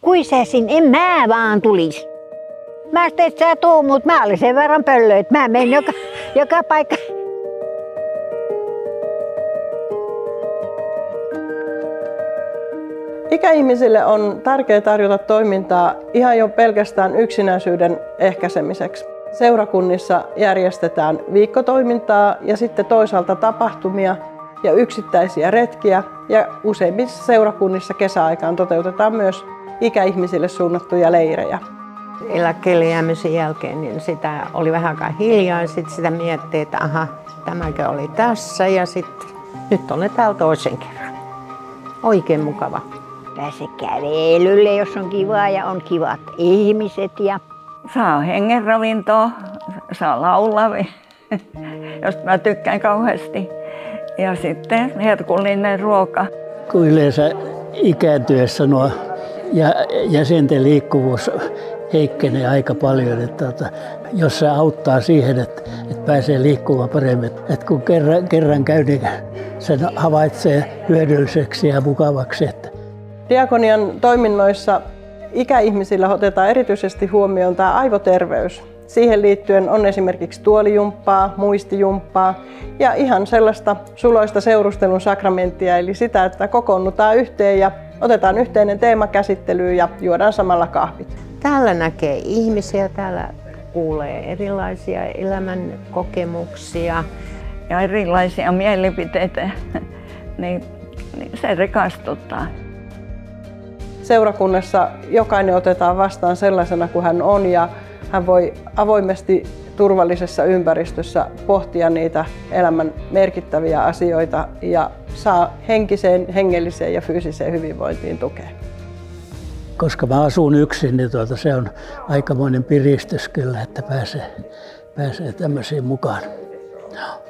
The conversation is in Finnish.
Kuisäsin, en mä vaan tulis. Mä et sä tuu, mut mä olin sen verran pöllö, että mä menen joka, joka paikka. Ikäihmisille on tärkeää tarjota toimintaa ihan jo pelkästään yksinäisyyden ehkäisemiseksi. Seurakunnissa järjestetään viikkotoimintaa ja sitten toisaalta tapahtumia ja yksittäisiä retkiä ja useimmissa seurakunnissa kesäaikaan toteutetaan myös ikäihmisille suunnattuja leirejä. Eläkkeelle jäämisen jälkeen niin sitä oli vähän aikaa hiljaa ja sitten sitä miettii, että aha, tämäkö oli tässä ja sitten nyt olen täällä toisen kerran. Oikein mukava. Pääse kävelylle, jos on kivaa ja on kivat ihmiset ja saa hengenravintoa, saa laulaa, josta mä tykkään kauheasti. Ja sitten herkullinen ruoka. Kun yleensä ikääntyessä nuo ja jäsenten liikkuvuus heikkenee aika paljon, että että jos se auttaa siihen, että, että pääsee liikkumaan paremmin, että kun kerran, kerran käy, niin sen havaitsee hyödylliseksi ja mukavaksi. Että. Diakonian toiminnoissa ikäihmisillä otetaan erityisesti huomioon tämä aivoterveys. Siihen liittyen on esimerkiksi tuolijumppaa, muistijumppaa ja ihan sellaista suloista seurustelun sakramenttia, eli sitä, että kokoonnutaan yhteen ja otetaan yhteinen teema käsittelyyn ja juodaan samalla kahvit. Täällä näkee ihmisiä, täällä kuulee erilaisia elämän kokemuksia. Ja erilaisia mielipiteitä, niin, niin se rikastuttaa. Seurakunnassa jokainen otetaan vastaan sellaisena kuin hän on ja hän voi avoimesti turvallisessa ympäristössä pohtia niitä elämän merkittäviä asioita ja saa henkiseen, hengelliseen ja fyysiseen hyvinvointiin tukea. Koska mä asun yksin, niin tuota, se on aikamoinen piristys kyllä, että pääsee, pääsee tämmöisiin mukaan. No.